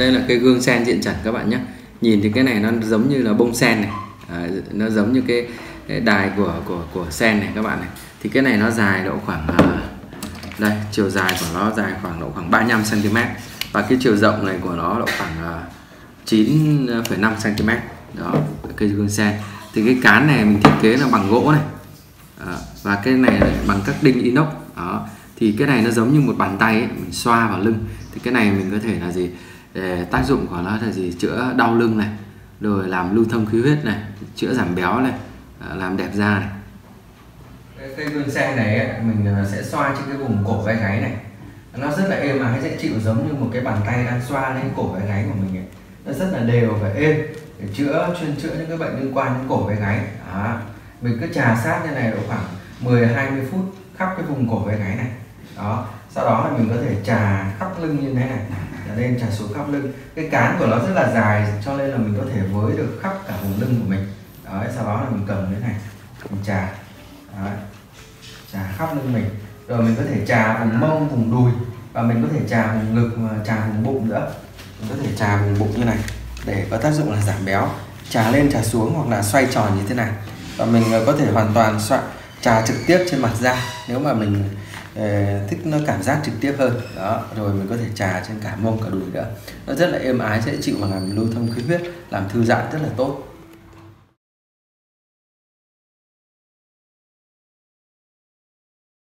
đây là cái gương sen diện trần các bạn nhé. Nhìn thì cái này nó giống như là bông sen này. À, nó giống như cái, cái đài của của của sen này các bạn này. Thì cái này nó dài độ khoảng uh, đây chiều dài của nó dài khoảng độ khoảng 35 cm và cái chiều rộng này của nó độ khoảng uh, 9,5 cm đó cây gương sen. Thì cái cán này mình thiết kế là bằng gỗ này. À, và cái này là bằng các đinh inox. Đó thì cái này nó giống như một bàn tay ấy, mình xoa vào lưng. Thì cái này mình có thể là gì? Để tác dụng của nó là gì? Chữa đau lưng này, rồi làm lưu thông khí huyết này, chữa giảm béo này à, làm đẹp da này. Cây gương sen này mình à, sẽ xoa trên cái vùng cổ vai gáy này. Nó rất là êm ái dễ chịu giống như một cái bàn tay đang xoa lên cổ vai gáy của mình ấy. nó rất là đều và êm để chữa, chuyên chữa những cái bệnh liên quan đến cổ vai gáy. Đó. mình cứ trà sát như này độ khoảng 10 20 phút khắp cái vùng cổ vai gáy này. Đó sau đó là mình có thể trà khắp lưng như thế này. Trà lên trà xuống khắp lưng. Cái cán của nó rất là dài, cho nên là mình có thể với được khắp cả vùng lưng của mình. Đấy, sau đó là mình cầm thế này. Mình trà. Đấy. trà khắp lưng mình. Rồi mình có thể trà vùng mông, vùng đùi. Và mình có thể trà vùng ngực và trà vùng bụng nữa. Mình có thể trà vùng bụng như này, để có tác dụng là giảm béo. Trà lên, trà xuống hoặc là xoay tròn như thế này. Và mình có thể hoàn toàn soạn trà trực tiếp trên mặt da. Nếu mà mình Ờ, thích nó cảm giác trực tiếp hơn. Đó, rồi mình có thể trà trên cả mông, cả đùi nữa. Nó rất là êm ái, dễ chịu và làm lưu thông khí huyết, làm thư giãn rất là tốt.